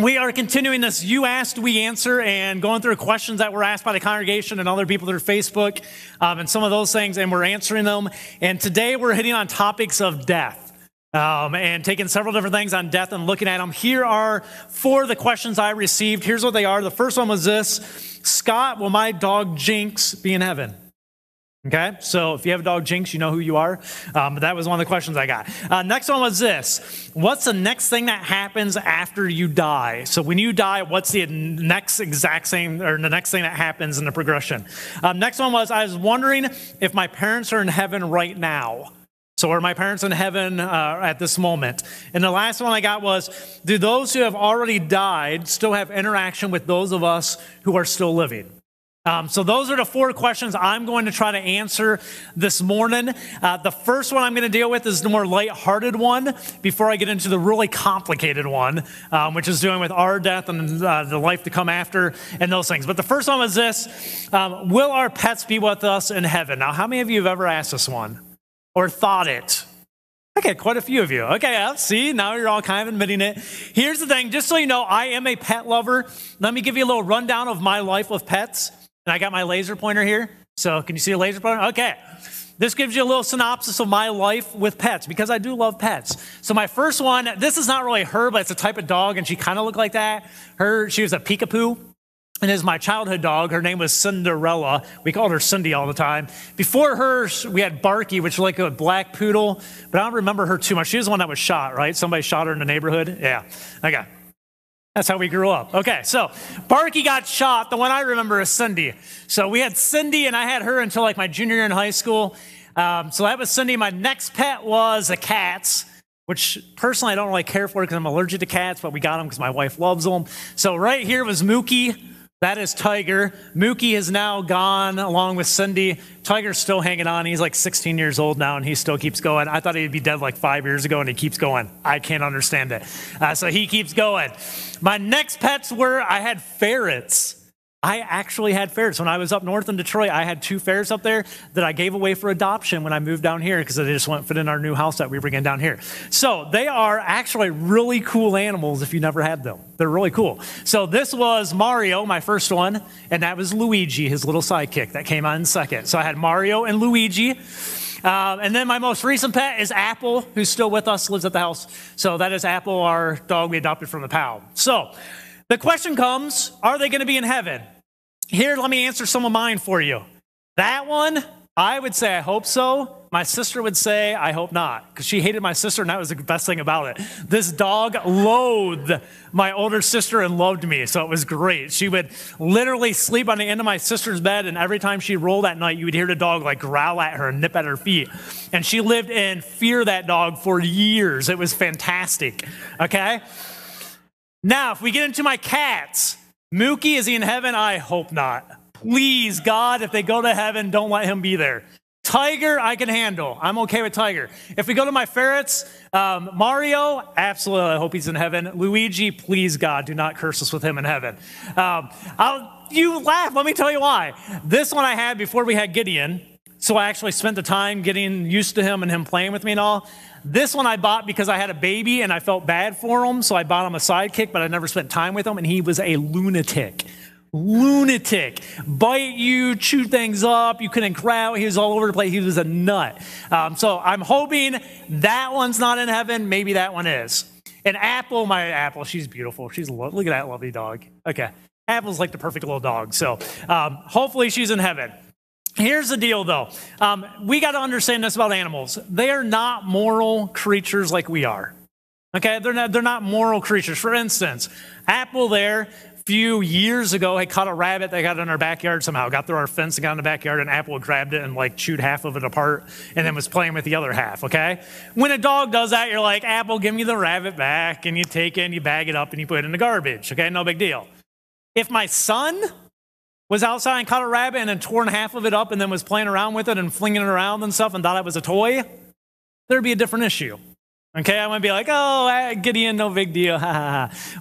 we are continuing this You Asked, We Answer and going through questions that were asked by the congregation and other people through Facebook um, and some of those things, and we're answering them. And today we're hitting on topics of death. Um, and taking several different things on death and looking at them. Here are four of the questions I received. Here's what they are. The first one was this Scott, will my dog Jinx be in heaven? Okay, so if you have a dog Jinx, you know who you are. Um, but that was one of the questions I got. Uh, next one was this What's the next thing that happens after you die? So when you die, what's the next exact same, or the next thing that happens in the progression? Um, next one was I was wondering if my parents are in heaven right now. So are my parents in heaven uh, at this moment? And the last one I got was Do those who have already died still have interaction with those of us who are still living? Um, so, those are the four questions I'm going to try to answer this morning. Uh, the first one I'm going to deal with is the more light-hearted one before I get into the really complicated one, um, which is dealing with our death and uh, the life to come after and those things. But the first one was this um, Will our pets be with us in heaven? Now, how many of you have ever asked this one or thought it? Okay, quite a few of you. Okay, yeah, see, now you're all kind of admitting it. Here's the thing just so you know, I am a pet lover. Let me give you a little rundown of my life with pets. And I got my laser pointer here. So can you see a laser pointer? Okay. This gives you a little synopsis of my life with pets because I do love pets. So my first one, this is not really her, but it's a type of dog, and she kind of looked like that. Her, she was a peekapoo. And is my childhood dog. Her name was Cinderella. We called her Cindy all the time. Before her, we had Barky, which was like a black poodle, but I don't remember her too much. She was the one that was shot, right? Somebody shot her in the neighborhood. Yeah. Okay. That's how we grew up. Okay, so Barky got shot. The one I remember is Cindy. So we had Cindy, and I had her until like my junior year in high school. Um, so that was Cindy. My next pet was a cat, which personally I don't really care for because I'm allergic to cats, but we got them because my wife loves them. So right here was Mookie. That is Tiger. Mookie has now gone along with Cindy. Tiger's still hanging on. He's like 16 years old now and he still keeps going. I thought he'd be dead like five years ago and he keeps going. I can't understand it. Uh, so he keeps going. My next pets were I had ferrets. I actually had ferrets. When I was up north in Detroit, I had two ferrets up there that I gave away for adoption when I moved down here because they just wouldn't fit in our new house that we bring in down here. So they are actually really cool animals if you never had them. They're really cool. So this was Mario, my first one, and that was Luigi, his little sidekick that came on second. So I had Mario and Luigi. Uh, and then my most recent pet is Apple, who's still with us, lives at the house. So that is Apple, our dog we adopted from the POW. So the question comes Are they going to be in heaven? Here, let me answer some of mine for you. That one, I would say I hope so. My sister would say I hope not, because she hated my sister, and that was the best thing about it. This dog loathed my older sister and loved me, so it was great. She would literally sleep on the end of my sister's bed, and every time she rolled at night, you would hear the dog like growl at her and nip at her feet. And she lived in fear that dog for years. It was fantastic. Okay? Now, if we get into my cats, Mookie, is he in heaven? I hope not. Please, God, if they go to heaven, don't let him be there. Tiger, I can handle. I'm okay with Tiger. If we go to my ferrets, um, Mario, absolutely, I hope he's in heaven. Luigi, please, God, do not curse us with him in heaven. Um, you laugh. Let me tell you why. This one I had before we had Gideon. So I actually spent the time getting used to him and him playing with me and all. This one I bought because I had a baby and I felt bad for him. So I bought him a sidekick, but I never spent time with him. And he was a lunatic. Lunatic. Bite you, chew things up. You couldn't crowd. He was all over the place. He was a nut. Um, so I'm hoping that one's not in heaven. Maybe that one is. And Apple, my Apple, she's beautiful. She's lo- look at that lovely dog. Okay. Apple's like the perfect little dog. So um, hopefully she's in heaven. Here's the deal, though. Um, we got to understand this about animals. They are not moral creatures like we are. Okay, they're not, they're not moral creatures. For instance, Apple there, a few years ago, had caught a rabbit that got in our backyard somehow, got through our fence and got in the backyard, and Apple grabbed it and like chewed half of it apart and then was playing with the other half, okay? When a dog does that, you're like, Apple, give me the rabbit back, and you take it and you bag it up and you put it in the garbage, okay? No big deal. If my son was outside and caught a rabbit and torn half of it up and then was playing around with it and flinging it around and stuff and thought it was a toy, there'd be a different issue. Okay, I wouldn't be like, oh, Gideon, no big deal.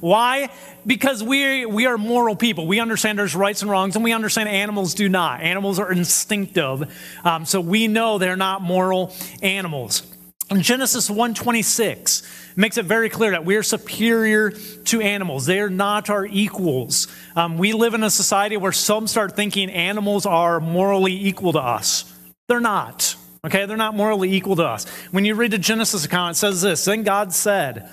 Why? Because we, we are moral people. We understand there's rights and wrongs, and we understand animals do not. Animals are instinctive, um, so we know they're not moral animals. In Genesis 1:26 makes it very clear that we're superior to animals. They are not our equals. Um, we live in a society where some start thinking animals are morally equal to us. They're not. Okay, they're not morally equal to us. When you read the Genesis account, it says this Then God said,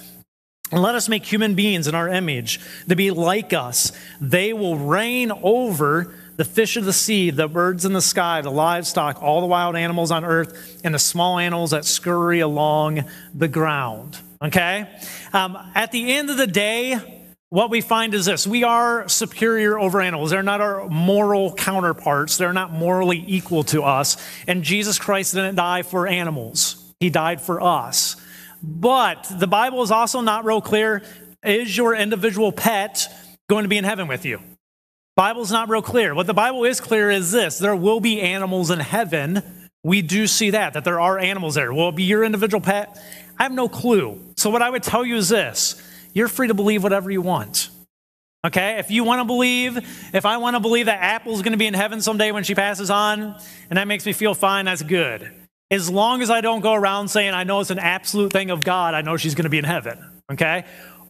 Let us make human beings in our image to be like us. They will reign over the fish of the sea, the birds in the sky, the livestock, all the wild animals on earth, and the small animals that scurry along the ground. Okay? Um, at the end of the day, what we find is this we are superior over animals. They're not our moral counterparts, they're not morally equal to us. And Jesus Christ didn't die for animals, He died for us. But the Bible is also not real clear is your individual pet going to be in heaven with you? Bible's not real clear. What the Bible is clear is this there will be animals in heaven. We do see that, that there are animals there. Will it be your individual pet? I have no clue. So, what I would tell you is this you're free to believe whatever you want. Okay? If you want to believe, if I want to believe that Apple's going to be in heaven someday when she passes on, and that makes me feel fine, that's good. As long as I don't go around saying I know it's an absolute thing of God, I know she's going to be in heaven. Okay?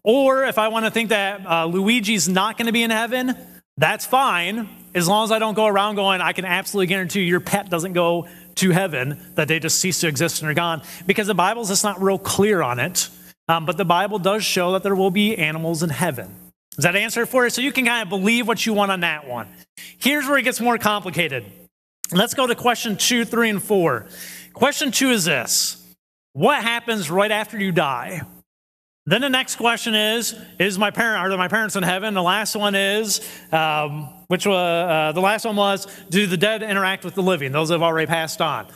Or if I want to think that uh, Luigi's not going to be in heaven, that's fine. As long as I don't go around going, I can absolutely guarantee your pet doesn't go to heaven, that they just cease to exist and are gone. Because the Bible's just not real clear on it. Um, but the Bible does show that there will be animals in heaven. Does that answer it for you? So you can kind of believe what you want on that one. Here's where it gets more complicated. Let's go to question two, three, and four. Question two is this What happens right after you die? Then the next question is, is my parent, are my parents in heaven? The last one is, um, which was, uh, the last one was, do the dead interact with the living? Those have already passed on.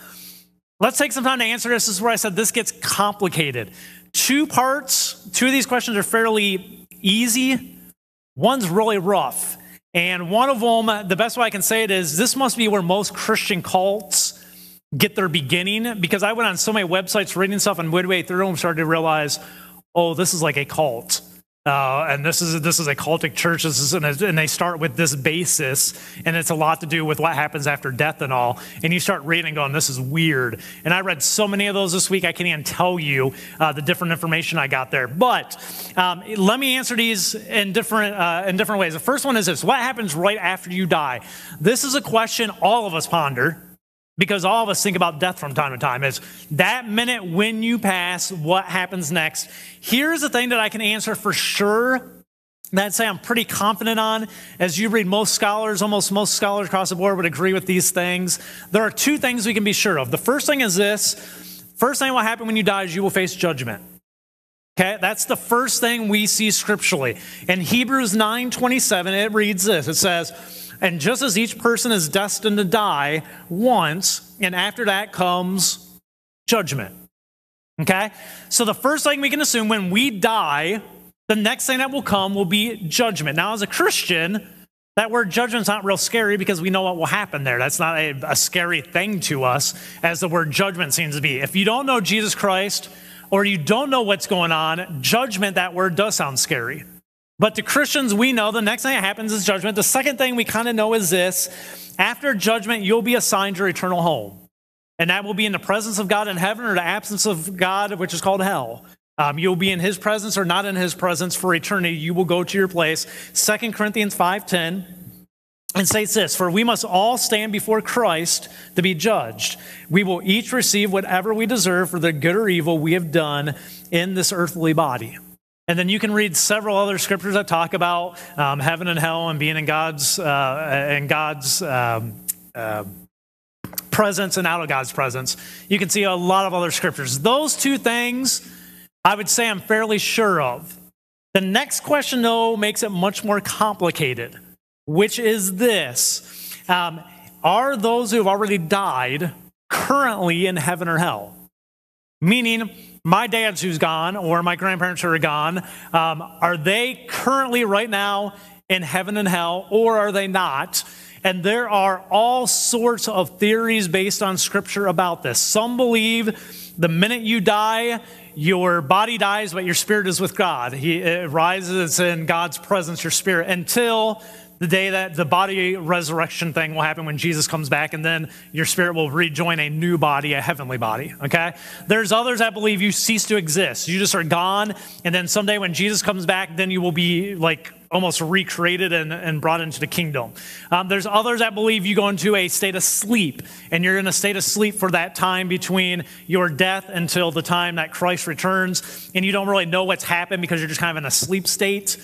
Let's take some time to answer this. This is where I said this gets complicated. Two parts, two of these questions are fairly easy. One's really rough. And one of them, the best way I can say it is this must be where most Christian cults get their beginning because I went on so many websites reading stuff and midway through them started to realize, oh, this is like a cult. Uh, and this is this is a cultic church, This is, and they start with this basis, and it's a lot to do with what happens after death and all. And you start reading, going, "This is weird." And I read so many of those this week, I can't even tell you uh, the different information I got there. But um, let me answer these in different uh, in different ways. The first one is this: What happens right after you die? This is a question all of us ponder because all of us think about death from time to time is that minute when you pass what happens next here's the thing that i can answer for sure that I'd say I'm pretty confident on. As you read, most scholars, almost most scholars across the board would agree with these things. There are two things we can be sure of. The first thing is this first thing will happen when you die is you will face judgment. Okay, that's the first thing we see scripturally. In Hebrews 9 27, it reads this it says, and just as each person is destined to die once, and after that comes judgment. Okay? So the first thing we can assume when we die, the next thing that will come will be judgment. Now, as a Christian, that word judgment's not real scary because we know what will happen there. That's not a, a scary thing to us as the word judgment seems to be. If you don't know Jesus Christ or you don't know what's going on, judgment, that word does sound scary. But to Christians, we know the next thing that happens is judgment. The second thing we kind of know is this after judgment, you'll be assigned your eternal home. And that will be in the presence of God in heaven or the absence of God, which is called hell. Um, you'll be in his presence or not in his presence for eternity. You will go to your place. Second Corinthians 5.10 and states this, For we must all stand before Christ to be judged. We will each receive whatever we deserve for the good or evil we have done in this earthly body. And then you can read several other scriptures that talk about um, heaven and hell and being in God's uh, in God's um, uh, presence and out of God's presence. You can see a lot of other scriptures. Those two things, I would say, I'm fairly sure of. The next question, though, makes it much more complicated, which is this: um, Are those who have already died currently in heaven or hell? Meaning my dad's who's gone or my grandparents who are gone, um, are they currently right now in heaven and hell or are they not? And there are all sorts of theories based on scripture about this. Some believe The minute you die, your body dies, but your spirit is with God. He rises in God's presence, your spirit, until the day that the body resurrection thing will happen when Jesus comes back, and then your spirit will rejoin a new body, a heavenly body. Okay? There's others that believe you cease to exist. You just are gone, and then someday when Jesus comes back, then you will be like almost recreated and, and brought into the kingdom. Um, there's others that believe you go into a state of sleep, and you're in a state of sleep for that time between your death until the time that Christ returns, and you don't really know what's happened because you're just kind of in a sleep state.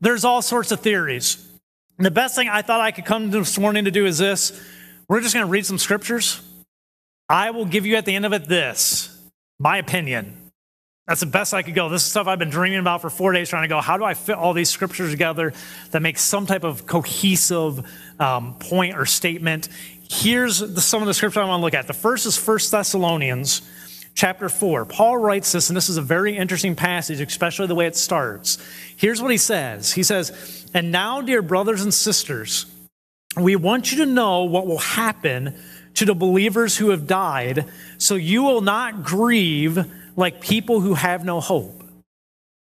There's all sorts of theories. And the best thing I thought I could come this morning to do is this we're just going to read some scriptures. I will give you at the end of it this my opinion. That's the best I could go. This is stuff I've been dreaming about for four days, trying to go, how do I fit all these scriptures together that make some type of cohesive um, point or statement? Here's the, some of the scripture I want to look at. The first is First Thessalonians chapter 4. Paul writes this, and this is a very interesting passage, especially the way it starts. Here's what he says He says, And now, dear brothers and sisters, we want you to know what will happen to the believers who have died, so you will not grieve like people who have no hope.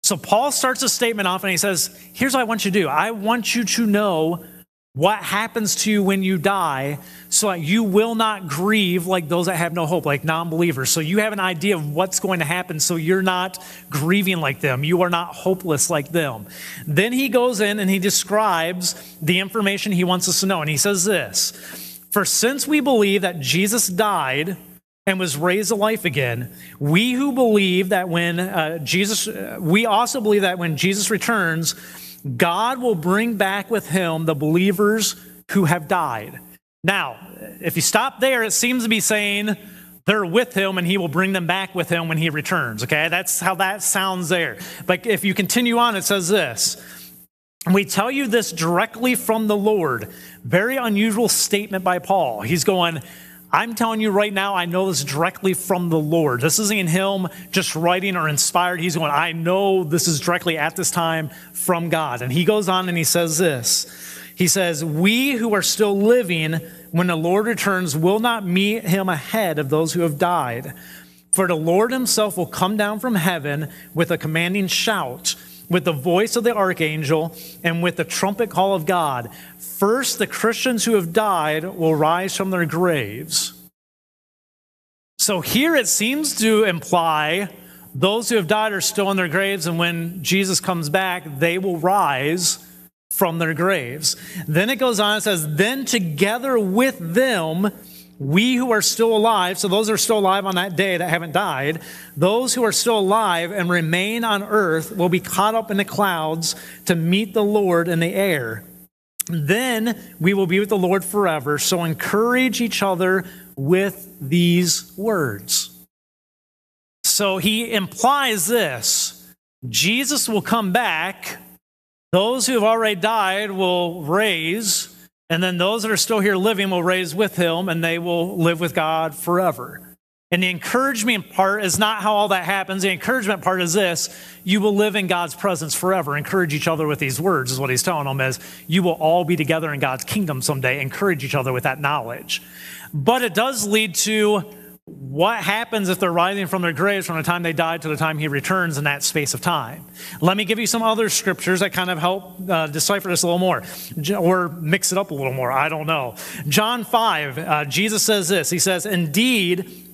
So Paul starts a statement off and he says, Here's what I want you to do I want you to know what happens to you when you die so that you will not grieve like those that have no hope, like non believers. So you have an idea of what's going to happen so you're not grieving like them. You are not hopeless like them. Then he goes in and he describes the information he wants us to know. And he says this For since we believe that Jesus died, and was raised to life again. We who believe that when uh, Jesus, uh, we also believe that when Jesus returns, God will bring back with him the believers who have died. Now, if you stop there, it seems to be saying they're with him and he will bring them back with him when he returns. Okay, that's how that sounds there. But if you continue on, it says this. We tell you this directly from the Lord. Very unusual statement by Paul. He's going, I'm telling you right now, I know this directly from the Lord. This isn't him just writing or inspired. He's going, I know this is directly at this time from God. And he goes on and he says this He says, We who are still living when the Lord returns will not meet him ahead of those who have died. For the Lord himself will come down from heaven with a commanding shout with the voice of the archangel and with the trumpet call of God. First, the Christians who have died will rise from their graves. So here it seems to imply those who have died are still in their graves, and when Jesus comes back, they will rise from their graves. Then it goes on and says, Then together with them, we who are still alive, so those are still alive on that day that haven't died, those who are still alive and remain on earth will be caught up in the clouds to meet the Lord in the air. Then we will be with the Lord forever. So encourage each other with these words. So he implies this Jesus will come back. Those who have already died will raise and then those that are still here living will raise with him and they will live with God forever. And the encouragement part is not how all that happens. The encouragement part is this you will live in God's presence forever. Encourage each other with these words, is what he's telling them, is you will all be together in God's kingdom someday. Encourage each other with that knowledge. But it does lead to what happens if they're rising from their graves from the time they died to the time he returns in that space of time? Let me give you some other scriptures that kind of help uh, decipher this a little more or mix it up a little more. I don't know. John 5, uh, Jesus says this He says, Indeed,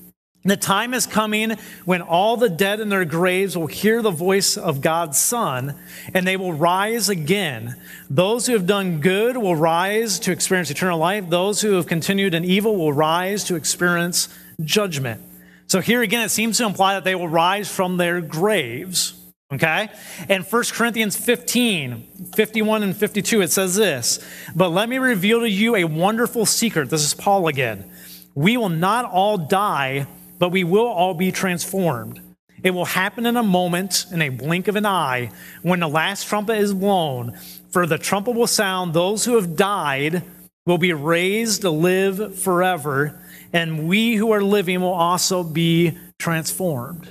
the time is coming when all the dead in their graves will hear the voice of God's Son, and they will rise again. Those who have done good will rise to experience eternal life. Those who have continued in evil will rise to experience judgment. So here again, it seems to imply that they will rise from their graves. Okay? And 1 Corinthians 15, 51 and 52, it says this But let me reveal to you a wonderful secret. This is Paul again. We will not all die, but we will all be transformed. It will happen in a moment, in a blink of an eye, when the last trumpet is blown. For the trumpet will sound, those who have died will be raised to live forever and we who are living will also be transformed.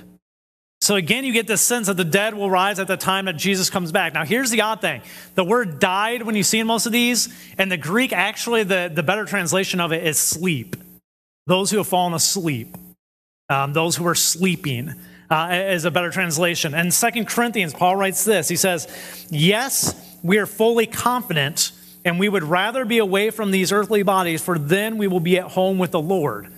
So again, you get this sense that the dead will rise at the time that Jesus comes back. Now, here's the odd thing the word died, when you see in most of these, and the Greek, actually, the, the better translation of it is sleep. Those who have fallen asleep. Um, those who are sleeping uh, is a better translation. And Second Corinthians, Paul writes this He says, Yes, we are fully confident, and we would rather be away from these earthly bodies, for then we will be at home with the Lord.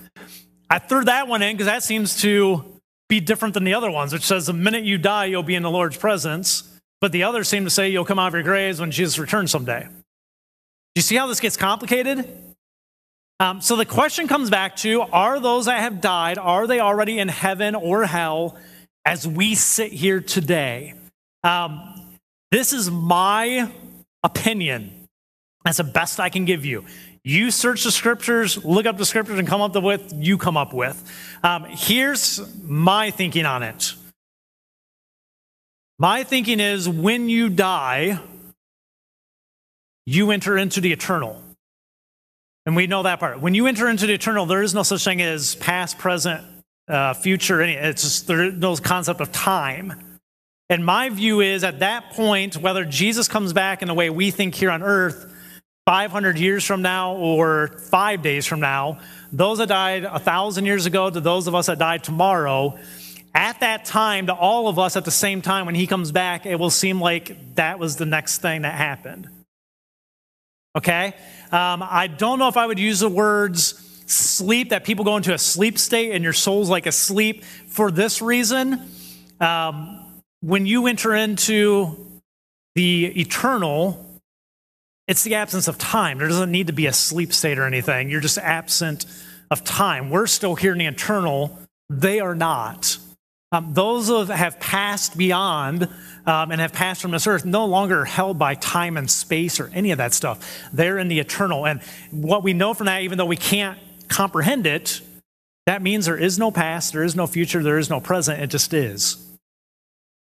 I threw that one in because that seems to be different than the other ones, which says the minute you die, you'll be in the Lord's presence. But the others seem to say you'll come out of your graves when Jesus returns someday. Do you see how this gets complicated? Um, so the question comes back to are those that have died, are they already in heaven or hell as we sit here today? Um, this is my opinion. That's the best I can give you. You search the scriptures, look up the scriptures, and come up with you come up with. Um, here's my thinking on it. My thinking is when you die, you enter into the eternal. And we know that part. When you enter into the eternal, there is no such thing as past, present, uh, future. It's just there's no concept of time. And my view is at that point, whether Jesus comes back in the way we think here on earth, 500 years from now or five days from now, those that died a thousand years ago to those of us that died tomorrow, at that time, to all of us at the same time, when he comes back, it will seem like that was the next thing that happened. Okay? Um, I don't know if I would use the words sleep, that people go into a sleep state and your soul's like asleep for this reason. Um, when you enter into the eternal, it's the absence of time. There doesn't need to be a sleep state or anything. You're just absent of time. We're still here in the eternal. They are not. Um, those that have passed beyond um, and have passed from this earth no longer held by time and space or any of that stuff. They're in the eternal. And what we know from that, even though we can't comprehend it, that means there is no past, there is no future, there is no present. It just is.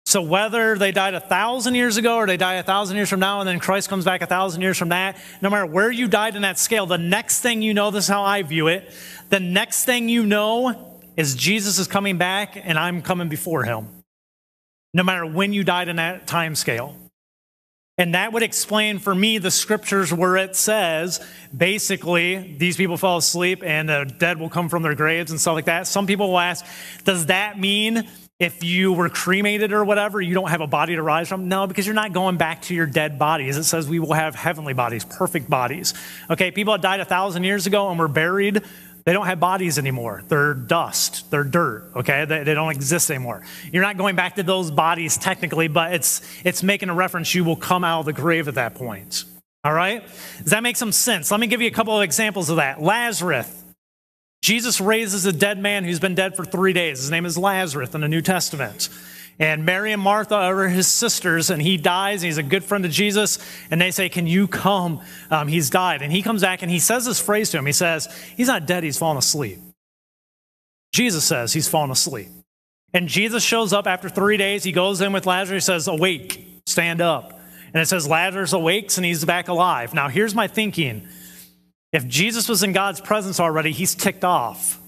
So whether they died a thousand years ago or they die a thousand years from now and then Christ comes back a thousand years from that, no matter where you died in that scale, the next thing you know, this is how I view it, the next thing you know is Jesus is coming back and I'm coming before him. No matter when you died in that time scale. And that would explain for me the scriptures where it says basically these people fall asleep and the dead will come from their graves and stuff like that. Some people will ask, does that mean if you were cremated or whatever, you don't have a body to rise from? No, because you're not going back to your dead bodies. It says we will have heavenly bodies, perfect bodies. Okay, people that died a thousand years ago and were buried they don't have bodies anymore. They're dust. They're dirt. Okay, they, they, don't exist anymore. You're not going back to those bodies technically, but it's it's making a reference. You will come out of the grave at that point. All right. Does that make some sense? Let me give you a couple of examples of that. Lazarus. Jesus raises a dead man who's been dead for three days. His name is Lazarus in the New Testament. And Mary and Martha are his sisters, and he dies. And he's a good friend of Jesus. And they say, Can you come? Um, he's died. And he comes back and he says this phrase to him. He says, He's not dead, he's fallen asleep. Jesus says he's fallen asleep. And Jesus shows up after three days. He goes in with Lazarus, he says, Awake, stand up. And it says Lazarus awakes and he's back alive. Now, here's my thinking if Jesus was in God's presence already, he's ticked off.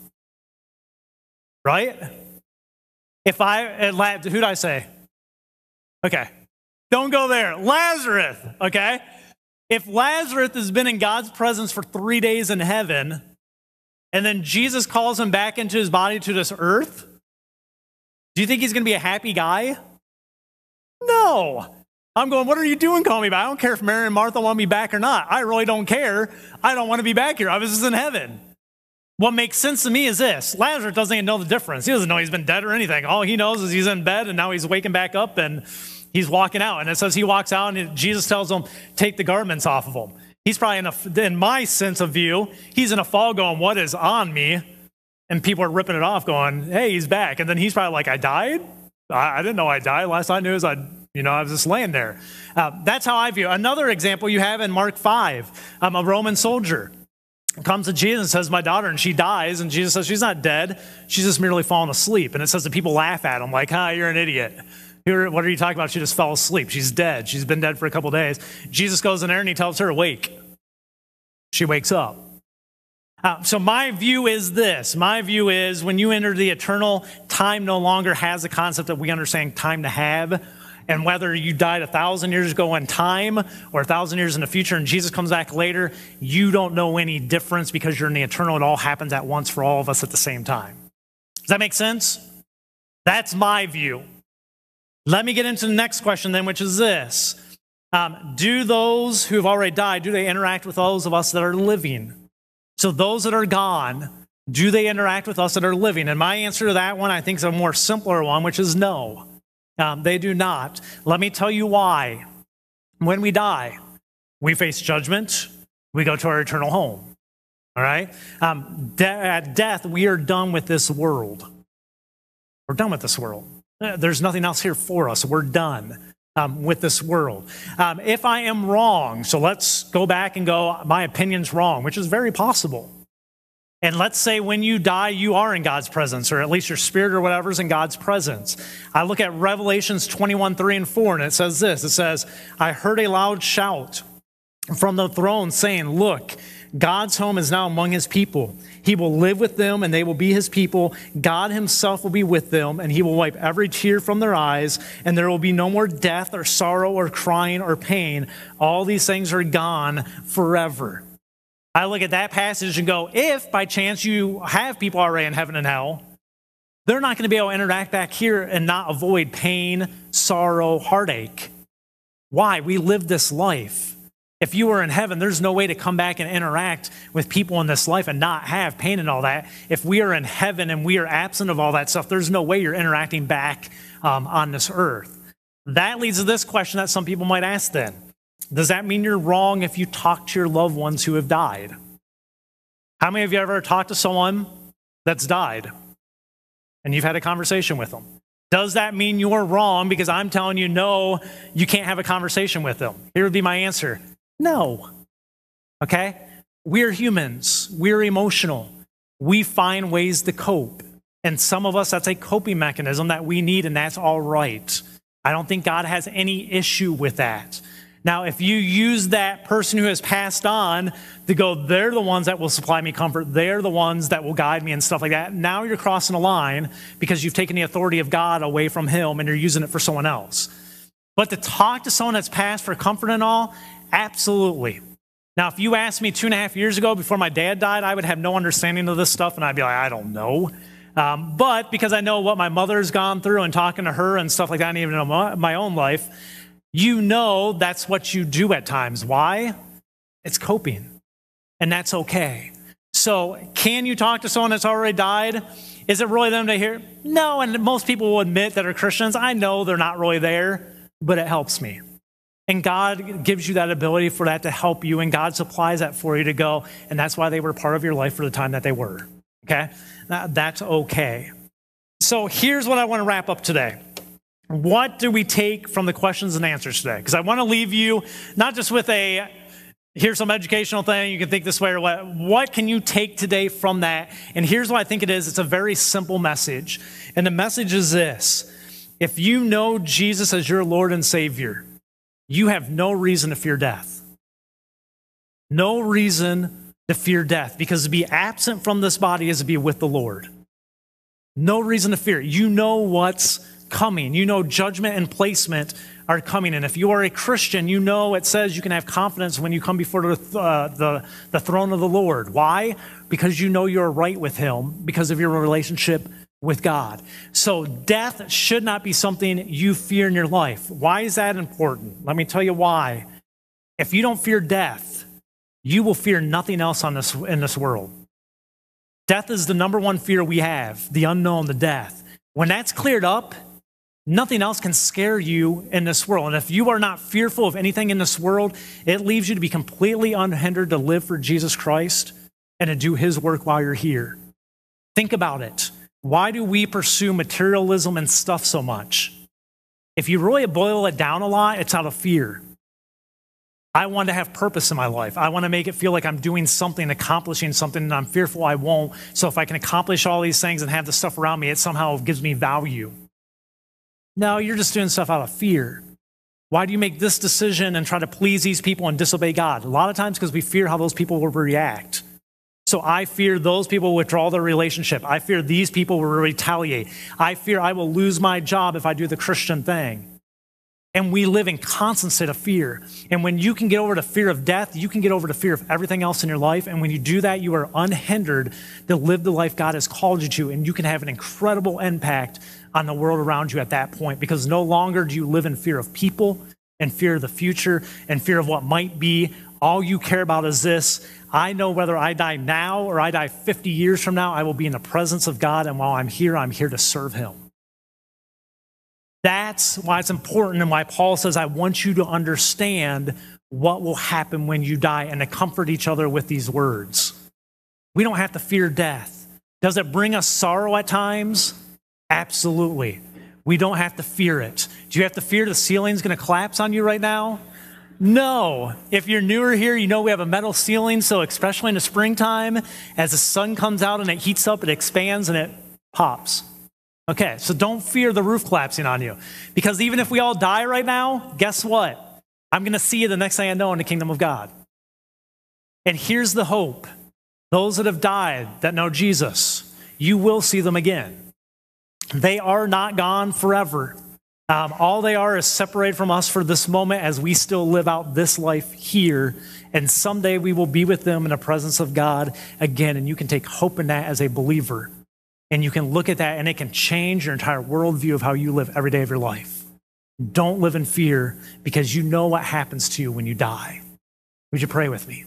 Right? If I, uh, who did I say? Okay. Don't go there. Lazarus, okay? If Lazarus has been in God's presence for three days in heaven, and then Jesus calls him back into his body to this earth, do you think he's going to be a happy guy? No. I'm going, what are you doing? Call me back. I don't care if Mary and Martha want me back or not. I really don't care. I don't want to be back here. I was just in heaven. What makes sense to me is this Lazarus doesn't even know the difference. He doesn't know he's been dead or anything. All he knows is he's in bed and now he's waking back up and he's walking out. And it says he walks out and Jesus tells him, Take the garments off of him. He's probably in, a, in my sense of view, he's in a fall going, What is on me? And people are ripping it off, going, Hey, he's back. And then he's probably like, I died? I, I didn't know I died. Last I knew is I, you know, I was just laying there. Uh, that's how I view. Another example you have in Mark 5, I'm a Roman soldier comes to Jesus and says, My daughter, and she dies. And Jesus says, She's not dead. She's just merely fallen asleep. And it says that people laugh at him, like, Ah, you're an idiot. What are you talking about? She just fell asleep. She's dead. She's been dead for a couple days. Jesus goes in there and he tells her, Awake. She wakes up. Uh, so, my view is this my view is when you enter the eternal, time no longer has the concept that we understand time to have and whether you died a thousand years ago in time or a thousand years in the future and Jesus comes back later, you don't know any difference because you're in the eternal. It all happens at once for all of us at the same time. Does that make sense? That's my view. Let me get into the next question then, which is this. Um, do those who have already died, do they interact with those of us that are living? So those that are gone, do they interact with us that are living? And my answer to that one, I think, is a more simpler one, which is no. Um, they do not. Let me tell you why. When we die, we face judgment, we go to our eternal home. All right? Um, de- at death, we are done with this world. We're done with this world. Uh, there's nothing else here for us. We're done um, with this world. Um, if I am wrong, so let's go back and go, my opinion's wrong, which is very possible. And let's say when you die, you are in God's presence, or at least your spirit or whatever's in God's presence. I look at Revelations 21, 3 and 4, and it says this It says, I heard a loud shout from the throne saying, Look, God's home is now among his people. He will live with them and they will be his people. God himself will be with them and he will wipe every tear from their eyes and there will be no more death or sorrow or crying or pain. All these things are gone forever. I look at that passage and go, if by chance you have people already in heaven and hell, they're not going to be able to interact back here and not avoid pain, sorrow, heartache. Why? We live this life. If you were in heaven, there's no way to come back and interact with people in this life and not have pain and all that. If we are in heaven and we are absent of all that stuff, there's no way you're interacting back um, on this earth. That leads to this question that some people might ask then Does that mean you're wrong if you talk to your loved ones who have died? How many of you ever talked to someone that's died and you've had a conversation with them? Does that mean you're wrong because I'm telling you no, you can't have a conversation with them? Here would be my answer no. Okay? We're humans, we're emotional. We find ways to cope. And some of us, that's a coping mechanism that we need, and that's all right. I don't think God has any issue with that. Now, if you use that person who has passed on to go, they're the ones that will supply me comfort, they're the ones that will guide me and stuff like that, now you're crossing a line because you've taken the authority of God away from Him and you're using it for someone else. But to talk to someone that's passed for comfort and all, Absolutely. Now, if you asked me two and a half years ago before my dad died, I would have no understanding of this stuff and I'd be like, I don't know. Um, but because I know what my mother's gone through and talking to her and stuff like that, and even my, my own life, you know that's what you do at times. Why? It's coping, and that's okay. So, can you talk to someone that's already died? Is it really them to hear? No, and most people will admit that are Christians. I know they're not really there, but it helps me. And God gives you that ability for that to help you, and God supplies that for you to go. And that's why they were part of your life for the time that they were. Okay? That's okay. So here's what I want to wrap up today. What do we take from the questions and answers today? Because I want to leave you not just with a here's some educational thing, you can think this way or what. What can you take today from that? And here's what I think it is it's a very simple message. And the message is this if you know Jesus as your Lord and Savior, you have no reason to fear death. No reason to fear death because to be absent from this body is to be with the Lord. No reason to fear. You know what's coming. You know judgment and placement are coming. And if you are a Christian, you know it says you can have confidence when you come before the, uh, the, the throne of the Lord. Why? Because you know you're right with Him because of your relationship with God. So death should not be something you fear in your life. Why is that important? Let me tell you why. If you don't fear death, you will fear nothing else on this, in this world. Death is the number one fear we have, the unknown, the death. When that's cleared up, nothing else can scare you in this world. And if you are not fearful of anything in this world, it leaves you to be completely unhindered to live for Jesus Christ and to do his work while you're here. Think about it. Why do we pursue materialism and stuff so much? If you really boil it down a lot, it's out of fear. I want to have purpose in my life. I want to make it feel like I'm doing something, accomplishing something, and I'm fearful I won't. So if I can accomplish all these things and have the stuff around me, it somehow gives me value. No, you're just doing stuff out of fear. Why do you make this decision and try to please these people and disobey God? A lot of times because we fear how those people will react. So I fear those people will withdraw their relationship. I fear these people will retaliate. I fear I will lose my job if I do the Christian thing. And we live in constant state of fear. And when you can get over the fear of death, you can get over the fear of everything else in your life. And when you do that, you are unhindered to live the life God has called you to. And you can have an incredible impact on the world around you at that point because no longer do you live in fear of people and fear of the future and fear of what might be. All you care about is this I know whether I die now or I die 50 years from now, I will be in the presence of God. And while I'm here, I'm here to serve Him. That's why it's important and why Paul says, I want you to understand what will happen when you die and to comfort each other with these words. We don't have to fear death. Does it bring us sorrow at times? Absolutely. We don't have to fear it. Do you have to fear the ceiling's going to collapse on you right now? No. If you're newer here, you know we have a metal ceiling, so especially in the springtime, as the sun comes out and it heats up, it expands and it pops. Okay, so don't fear the roof collapsing on you. Because even if we all die right now, guess what? I'm going to see you the next thing I know in the kingdom of God. And here's the hope those that have died that know Jesus, you will see them again. They are not gone forever. Um, all they are is separated from us for this moment as we still live out this life here. And someday we will be with them in the presence of God again. And you can take hope in that as a believer. And you can look at that and it can change your entire worldview of how you live every day of your life. Don't live in fear because you know what happens to you when you die. Would you pray with me?